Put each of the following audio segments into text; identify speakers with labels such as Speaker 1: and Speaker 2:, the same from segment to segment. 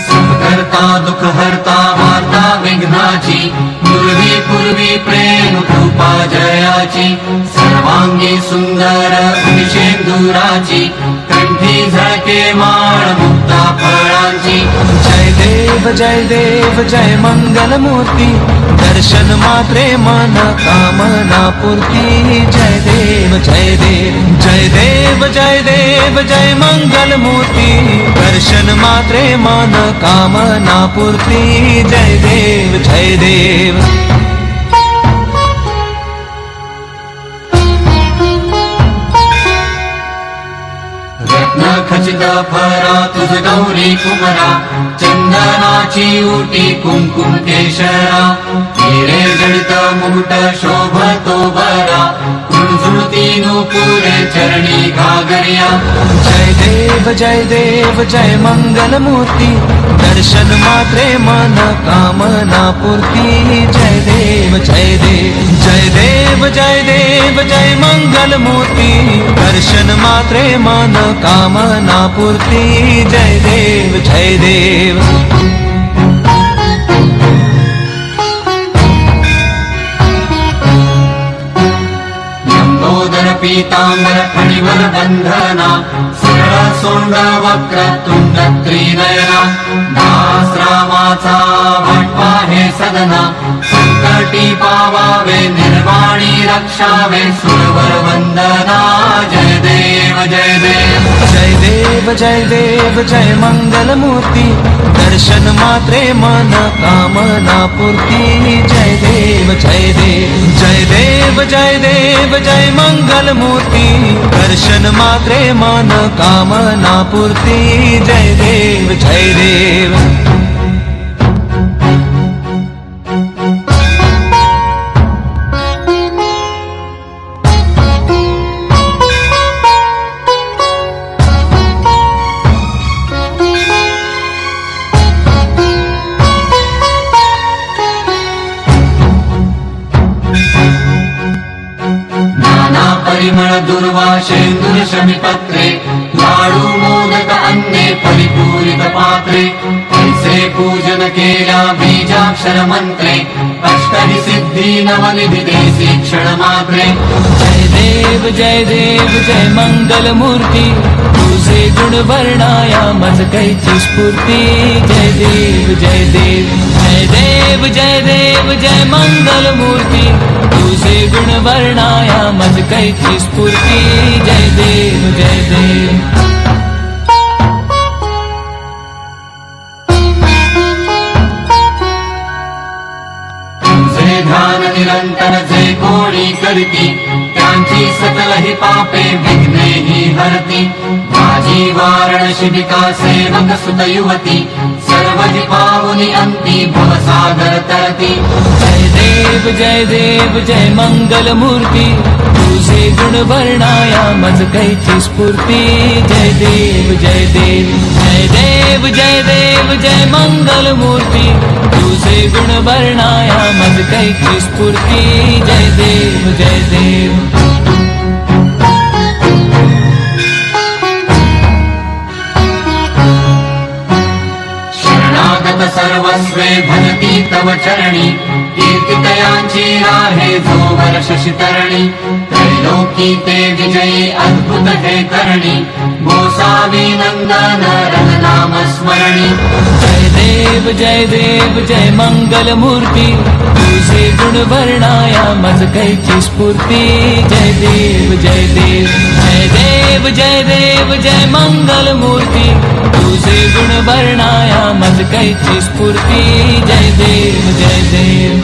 Speaker 1: सुखकर्ता हरता, वार्ता विघ्नाची पूर्वी पूर्वी प्रेम, कृपा जयाची। सर्वांगी सुंदर विषेंदुराची कंठी झळके माळ मुक्ता फळांची।
Speaker 2: जय देव जय देव, जय मंगल मंगलमूर्ती। दर्शन मात्रे मन कामना पूर्ती। जय देव जय देव जय देव जय देव जय मंगलमूर्ती दर्शन मात्रे मन कामना पूर्ती। जय देव जय देव।
Speaker 1: खचित फरा तुझ गौरी कुमरा चंदनाची उटी कुंकुम केशरा हिरे जडित मुकुट शोभतो बरा कुंजुळती पुरे चरणी घागरिया।
Speaker 2: जय देव जय देव जय मंगलमूर्ती दर्शन मात्रे मन कामना पूर्ती। जय देव जय देव जय देव जय देव जय मंगलमूर्ती दर्शन मात्रे मन कामना पूर्ती। जय देव जय देव।
Speaker 1: पीतांबर फणिवर बंधना सरळ सोंड वक्र तुंड त्रिनयना। दास रामाचा भटवा हे सदना संकटी पावावे निर्वाणी रक्षावे सुरवर वंदना जय देव जय देव।
Speaker 2: जय देव जय देव जय मंगलमूर्ती। दर्शन मात्रे मन कामना पूर्ती। जय देव जय देव जय देव जय देव जय मंगलमूर्ती। दर्शन मात्रे मन कामना पूर्ती। जय देव जय देव
Speaker 1: लाडू मोदक अन्ने परिपूरित पात्रे ऐसे पूजन केल्या बीजाक्षर क्षण मात्रे
Speaker 2: जय देव जय देव जय मंगलमूर्ती तुझे गुण वर्णाया मज कैची स्फूर्ती। जय देव जय देव जय देव जय देव जय मंगलमूर्ती तुझे गुण वर्णाया मज कैची स्फूर्ती। जय देव जय देव।
Speaker 1: निरंतर जे कोणी करती त्यांची सकल ही पापे विघ्ने ही हरती। माझी वारण शिबिका सेवक सुत युवती सर्व ही पावनी अंती भवसागर तरती
Speaker 2: देव जय देव जय मंगलमूर्ती तुझे गुण वर्णाया मज कैची स्फूर्ती। जय देव जय देव जय देव जय देव जय मंगलमूर्ती तुझे गुण वर्णाया मज कैची स्फूर्ती। जय देव जय देव।
Speaker 1: सर्वस्वे भजती तव चरणी कीर्तितयांची आहे जो वर्ष शितरणी त्रैलोकी ते विजयी अद्भुत करणी गोसावी नंदन रघुनाम स्मरणी
Speaker 2: जय देव जय देव जय मंगलमूर्ती तुझे गुण वर्णाया मज कैची स्फूर्ती। जय देव जय देव। जय देव जय देव जय मंगलमूर्ती तुझे गुण वर्णाया मज कैची स्फूर्ती। जय देव जय देव।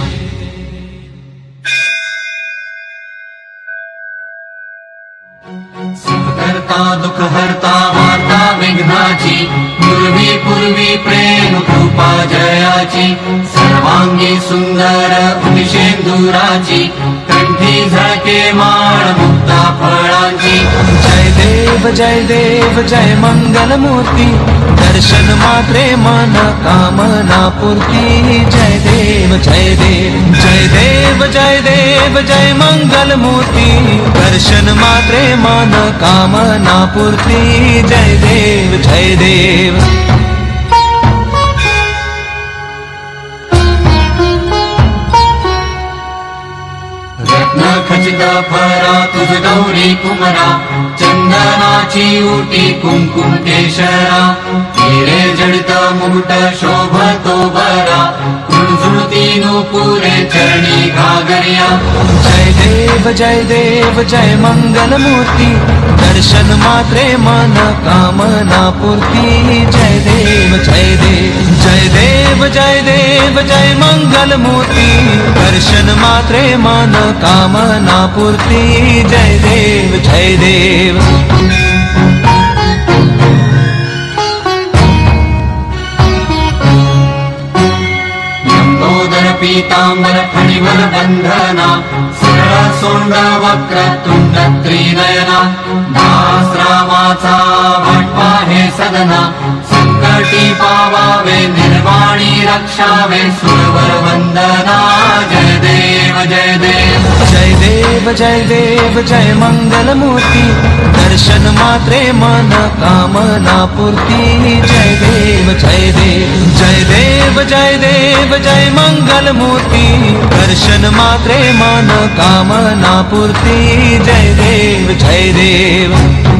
Speaker 1: सुखकर्ता दुःखहर्ता वार्ता विघ्नाची। पूर्वी पूर्वी प्रेम कृपा जयाची। सर्वांगी सुंदर विषेंदुराची कंठी झळके माळ मुक्ता फळांची
Speaker 2: देव जय देव, जय मंगल मूर्ति। दर्शन मात्रे मन, कामना पूर्ति। जय देव जय देव जय देव जय देव, जय मंगल मूर्ति। दर्शन मात्रे मन, कामना पूर्ति। जय देव जय देव।
Speaker 1: गौरी कुमरा चंदनाची उटी कुंकुम केशरा हिरे जडित मुकुट शोभतो बरा कुणझुणती पुरे चरणी घागरिया।
Speaker 2: जय देव जय देव जय मंगल मूर्ती दर्शन मात्रे मन कामना पूर्ती। जय देव जय देव जय देव जय देव जय मंगल मूर्ती। दर्शन मात्रे मन कामना पूर्ती। जय देव जय देव।
Speaker 1: लम्बोदर पीताम्बर फणिवर बन्धना सरळ सोंड वक्र तुंड त्रिनयना दासरामाचा भटवा हे सदना निर्वाणी रक्षावे सुरवर वंदना जय देव जय देव।
Speaker 2: जय देव जय देव जय मंगल मूर्ती दर्शन मात्रे मन कामना पूर्ती। जय देव जय देव जय देव जय देव जय मंगल मूर्ती दर्शन मात्रे मन कामना पूर्ती। जय देव जय देव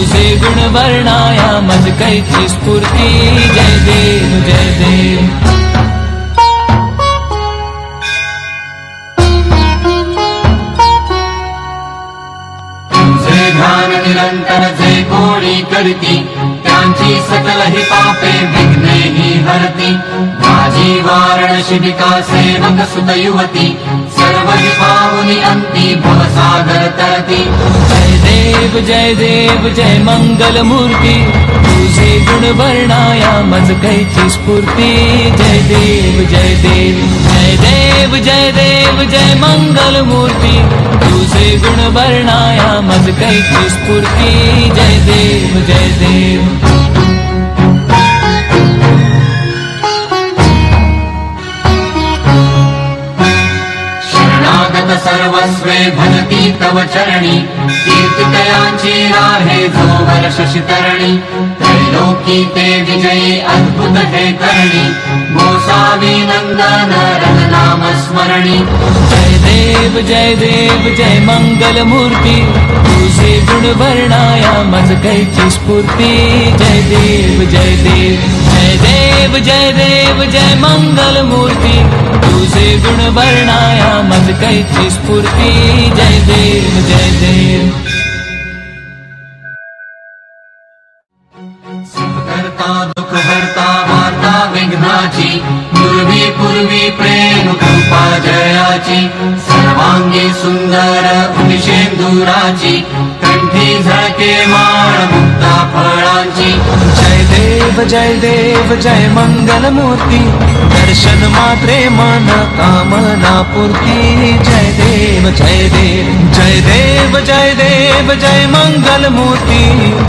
Speaker 2: तुझे गुण वर्णाया मज कैची स्फूर्ती. जय देव जय
Speaker 1: कोणी करती त्यांची सकल ही पापे विघ्ने ही हरती. सेवक सुत युवती पाहुनी अंती भवसागर तरती।
Speaker 2: जय देव जय देव जय मंगल मूर्ती तुझे गुण वर्णाया मज कैची स्फूर्ती। जय देव जय देव जय देव जय देव जय मंगल मूर्ती तुझे गुण वर्णाया मज कैची स्फूर्ती। जय देव जय देव
Speaker 1: भजती तव चरणी। कीर्तितयांची राहे जो वर्ष शितरणी त्रैलोकी ते विजयी अद्भुत हे करणी। गोसावी स्मरणी।
Speaker 2: जय देव जय देव जय मंगल मूर्ती। तुझे गुण वर्णाया मज कैची स्फूर्ती। जय देव जय देव देव जय देव जय मंगल मूर्ती तुझे गुण वर्णाया मज कैची स्फूर्ती। जय देव जय देव
Speaker 1: पूर्वी पूर्वी प्रेम कृपा जयाची। सर्वांगी सुंदर उदिशेंदुराची कंठी झळके मुक्ता फळांची।
Speaker 2: जय देव, जय देव, जय मंगल मूर्ति दर्शन मात्रे मन, कामना पूर्ति। जय देव जय देव जय देव जय देव, जय मंगल मूर्ति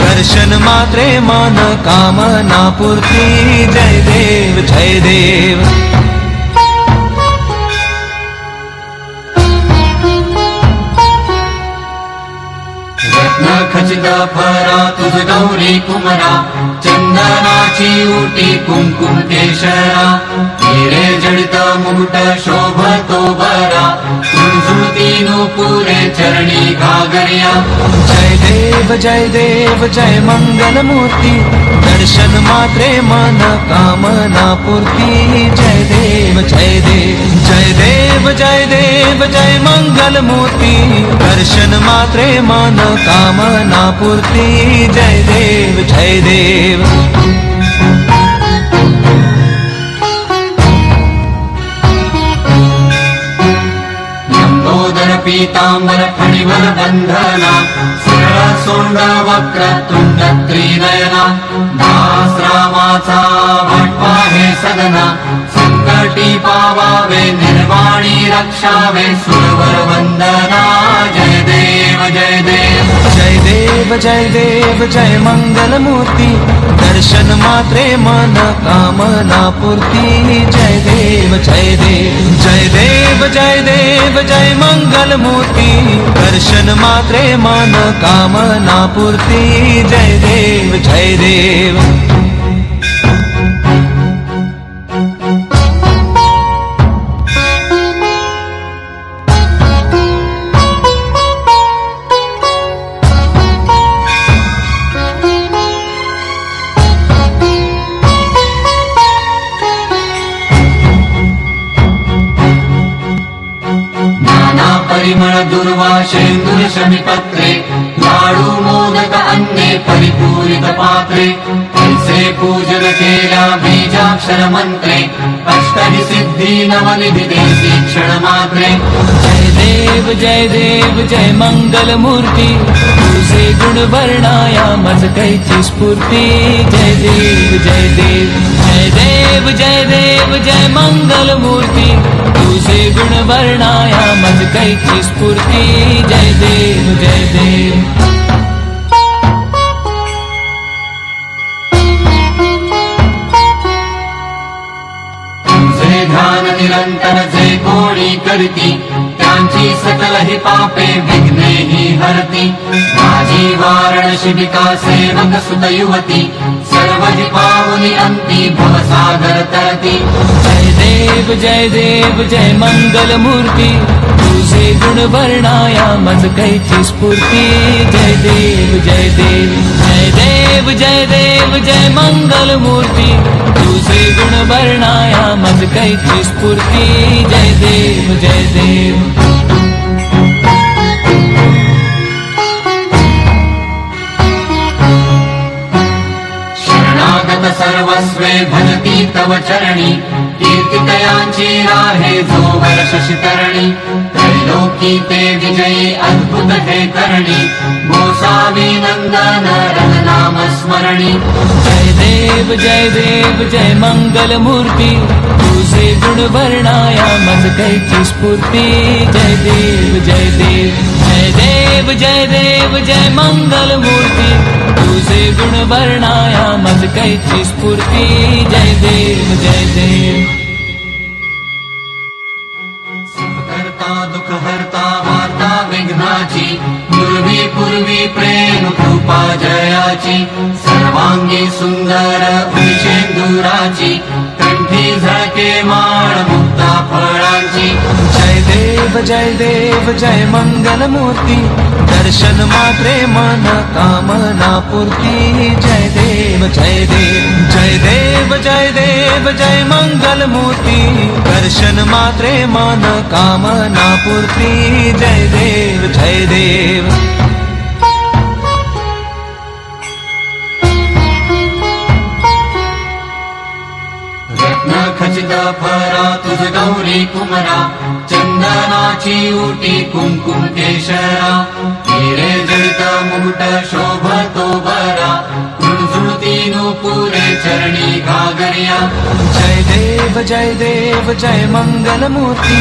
Speaker 2: दर्शन मात्रे मन, कामना पूर्ति। जय देव जय देव।
Speaker 1: खचित फरा तुझ गौरी कुमरा चंदनाची उटी कुंकुम केशरा। हिरे जडित पुरे घागरिया।
Speaker 2: जय देव जय देव जय मंगल मूर्ती दर्शन मात्रे मन कामना पूर्ति। जय देव जय देव जय देव जय देव जय मंगल मूर्ति। दर्शन मात्रे मन कामना पूर्ति। जय देव जय देव।
Speaker 1: पीताम्बर फणिवर पीतामन सरळ सोंड वक्र तुंड त्रिनयना दास रामाचा वाटपा हे सदना संकटी पावावे निर्वाणी रक्षावे सुरवर वंदना जय देव जय देव।
Speaker 2: जय देव जय देव जय मङ्गलमूर्ति दर्शन मात्रे मन कामना पूर्ति। जय देव जय देव जय देव जय देव, जय मंगल मूर्ति। दर्शन मात्रे मन कामना पूर्ति। जय देव जय देव।
Speaker 1: नाना परिमळ दुर्वाशेन्दुर शमिपत्रे लाडू मोदक अन्ने परिपूरित पात्रे ऐसे पूजन केला बीजाक्षर मन्त्रे अष्टहि सिद्धी नवनिधि देसी क्षण मात्रे।
Speaker 2: जय देव जय देव जय मङ्गलमूर्ति तुझे गुण वर्णाया मज कैची स्फूर्ती। जय देव जय देव जय देव जय देव जय मङ्गलमूर्ति तुझे गुण वर्णाया मज कैची स्फूर्ती। जय देव जय देव।
Speaker 1: तुझे ध्यान निरंतर जे कोणी करती त्यांची सकल हि पापे विघ्ने हि हरती। माझी वारण शिबिका सेवक सुत युवती सर्व हि पावनी अंती भवसागर तरती।
Speaker 2: जय देव जय देव जय मङ्गलमूर्ति तुझे गुण वर्णाया मज कैची स्फूर्ती। जय देव जय देव जय देव जय देव जय मङ्गलमूर्ति तुझे गुण वर्णाया मज कैची स्फूर्ती। जय देव जय देव।
Speaker 1: सर्वस्वे भजती तव चरणी। जो वर्ष स्मरणी
Speaker 2: जय देव जय देव जय मङ्गलमूर्ति तुझे गुण वर्णाया मज कैची स्फूर्ती। जय देव जय देव जय देव जय देव जय मङ्गलमूर्ति तुझे गुण वर्णाया मज कैची स्फूर्ती। जय देव जय देव
Speaker 1: पूर्वी प्रेम कृपा विषेंदुराची कंठी झळके माळ मुक्ता फळांची
Speaker 2: जय देव जय देव जय मङ्गलमूर्ति दर्शन मात्रे मन कामना पूर्ति। जय देव जय देव जय देव जय देव जय मङ्गलमूर्ति दर्शन मात्रे मन कामना पूर्ति। जय देव जय देव
Speaker 1: गौरी कुमरा चंदनाची उटी कुंकुम केशरा हिरे जडित मुकुट शोभतो बरा झुळझुळती पुरे चरणी घागरिया
Speaker 2: जय देव जय देव जय मङ्गलमूर्ति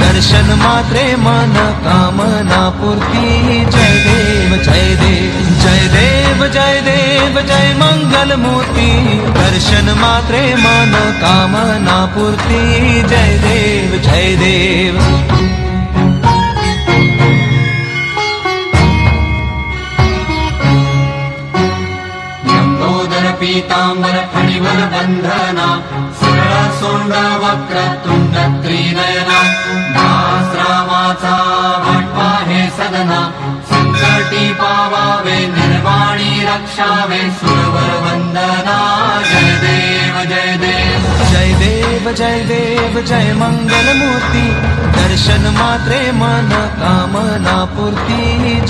Speaker 2: दर्शन मात्रे मन कामना पूर्ति। जय देव जय देव जय देव जय देव जय मङ्गलमूर्ति दर्शन मात्रे मन कामना पूर्ति। जय देव जय देव
Speaker 1: हे सदना पावावे निर्वाणी रक्षावे सुरवर वंदना जय देव जय देव।
Speaker 2: जय देव जय देव जय मङ्गलमूर्ति दर्शन मात्रे मन कामना पूर्ति।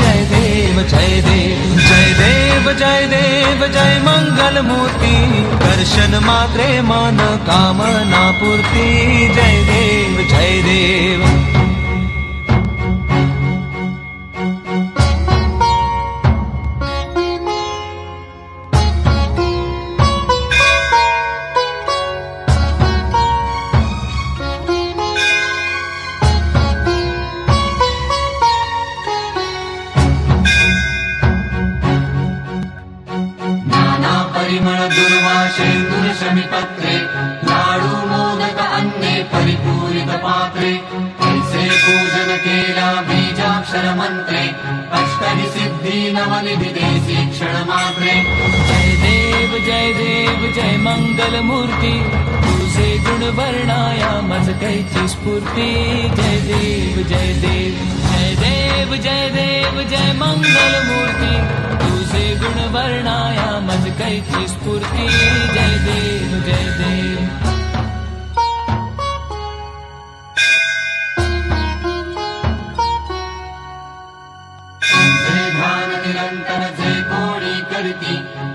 Speaker 2: जय देव जय देव जय देव जय देव जय मङ्गलमूर्ति दर्शन मात्रे मन कामना पूर्ति। जय देव जय देव
Speaker 1: दुर्वाशेन्दुरशमिपत्रे लाडू मोदक अन्ने परिपूरित पात्रे पूजन केला बीजाक्षर मन्त्रे अष्टहि सिद्धी मात्रे
Speaker 3: जय देव जय देव जय मंगल मूर्ती तुझे गुण वर्णाया मज कैची स्फूर्ती जय देव जय देव जय देव जय देव जय मंगल मूर्ती तुझे गुण वर्णाया मज कैची स्फूर्ती। जय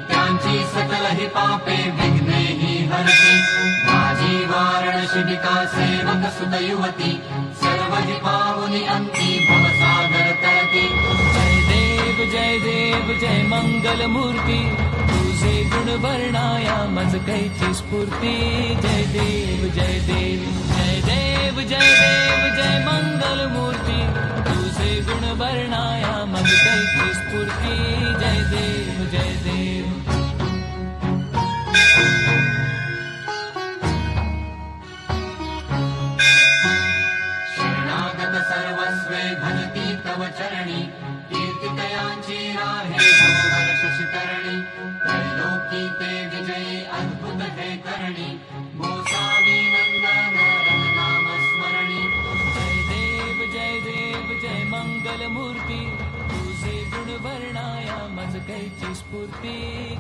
Speaker 1: त्यांची सकल हि पापे विघ्ने हि हरती। माझी वारण शिबिका सेवक सुत युवती हि पावनी भव सागर तरती
Speaker 3: जय देव जय देव, जय मंगल मूर्ति। तुझे गुण वर्णाया, मज कैची स्फूर्ति। जय देव जय देव जय देव जय देव, जय मंगल मूर्ति। तुझे गुण वर्णाया कैची स्फूर्ति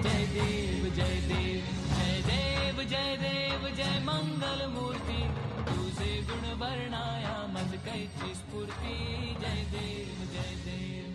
Speaker 3: जय देव जय देव जय देव जय देव जय मंगल मूर्ति। तुझे गुण वर्णाया मज कैची स्फूर्ति जय देव जय देव